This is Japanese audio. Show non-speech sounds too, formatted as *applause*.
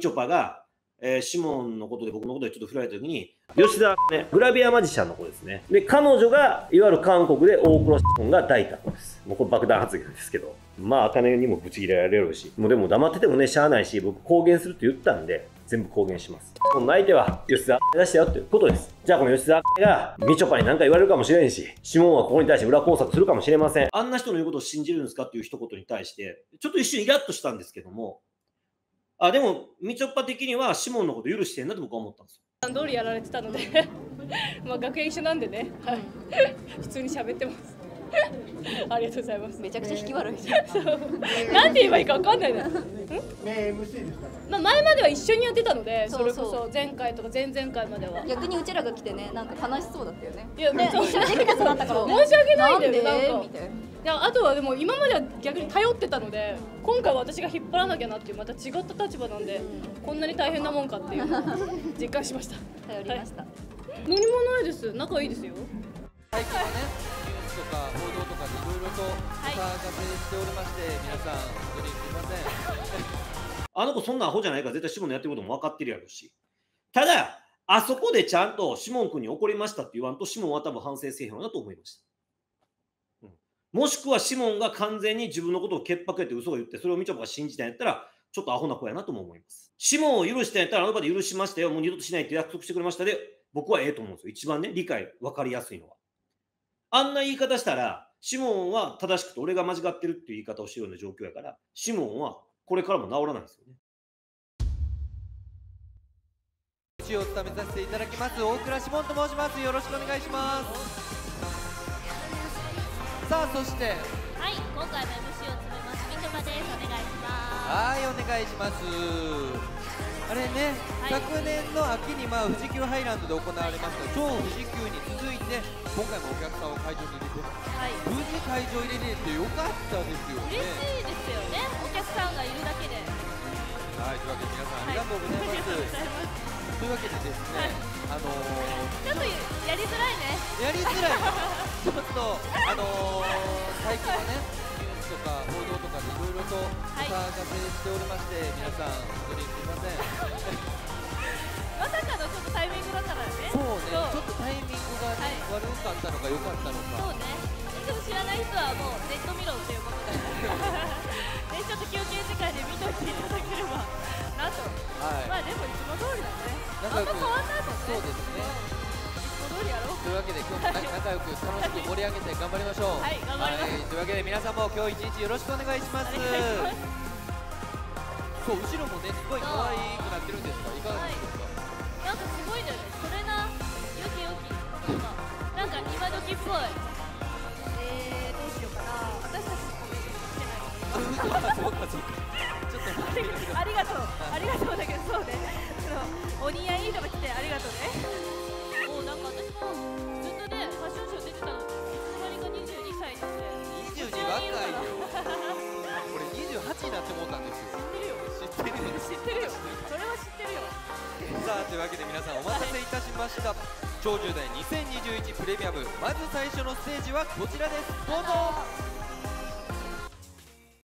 チョパが、えー、シモンのことで僕のことでちょっと振られた時に、吉田ね、グラビアマジシャンの子ですね。で、彼女が、いわゆる韓国で大黒シモンが抱いた子です。もうこれ爆弾発言ですけど。まあ、茜にもブチ切れられるし。もうでも黙っててもね、しゃあないし、僕公言するって言ったんで、全部公言します。この相手は吉田出したよっていうことです。じゃあこの吉田がみちょぱに何か言われるかもしれんし、シモンはここに対して裏工作するかもしれません。あんな人の言うことを信じるんですかっていう一言に対して、ちょっと一瞬イラッとしたんですけども、あ、でも、みちょぱ的にはシモンのこと許してんなって僕は思ったんですよ。通りやられてたので *laughs* まあ学園一緒なんでね、はい、普通に喋ってます。*laughs* ありがとうございます。めちゃくちゃ引き悪い。なんて言えばいいかわかんないな。まあ前までは一緒にやってたので、それこそ前回とか前々回までは。逆にうちらが来てね、なんか悲しそうだったよね。いや、ね、一緒にできただったから。申し訳ないんだよね。なんか。いやあとはでも今までは逆に頼ってたので今回私が引っ張らなきゃなっていうまた違った立場なんで、うん、こんなに大変なもんかっていう *laughs* 実感しました。頼りました、はい、何もないです。仲いいですよ。最近はねとか報道とかでいろいろとお騒がせしておりまして、皆さん本当にすみません。*laughs* あの子そんなアホじゃないから絶対シモンのやってることも分かってるやろし。ただあそこでちゃんとシモン君に怒りましたって言わんとシモンは多分反省せえへんなと思いました、うん、もしくはシモンが完全に自分のことを潔白やって嘘を言ってそれをみちょぱが信じたんやったらちょっとアホな子やなとも思います。シモンを許したんやったらあの場で許しましたよ、もう二度としないって約束してくれましたで、僕はええと思うんですよ。一番ね、理解、分かりやすいのは。あんな言い方したら、シモンは正しくて俺が間違ってるっていう言い方をしてるような状況やから、シモンはこれからも治らないですよね。を務めさせていただきます大倉シモンと申しますよろしくお願いしますさあそして。はい今回も MC を務めます。みちょぱです。お願いします。はいお願いします。あれね、はい、昨年の秋にまあ富士急ハイランドで行われました超富士急に続いて今回もお客さんを会場に入れて、はい、無事会場入れれてよかったですよね。嬉しいですよね。お客さんがいるだけで。はいというわけで皆さんありがとうございます、はい、というわけでですね、はい、あのー、ちょっとやりづらいね。やりづらい。*laughs* ちょっとあのー、最近はねとか報道とかでいろいろとお騒がせしておりまして、皆さん本当にすみません。*laughs* まさかのちょっとタイミングだったからね。そうね。ちょっとタイミングが、ねはい、悪かったのか良かったのか。そうね。でも知らない人はもうネット見ろっていうことでねちょっと休憩時間で見といていただければなと、だねあんま変わんないもんね。そうですね。というわけで今日も仲良く楽しく盛り上げて頑張りましょう。はい頑張ります、はい、というわけで皆さんも今日一日よろしくお願いします。そう後ろもねすごい可愛くなってるんですがいかがでしょうか、はい、なんかすごいだよね。それなよきよきなんか今時っぽい。えー、どうしようかな。私たちしてない。*laughs* そうかそうか。ちょっと *laughs* ありがとう。ありがとうだけどそうねお似合いとか来てありがとうね。なんか私もずっとねファッションショー出てたの。にいつの間にか22歳なんで。22若いよ。これ28になって思ったんですよ。知ってるよ。知ってるよ。それは知ってるよ。さあというわけで皆さんお待たせいたしました、超10代2021プレミアム。まず最初のステージはこちらです。どうぞ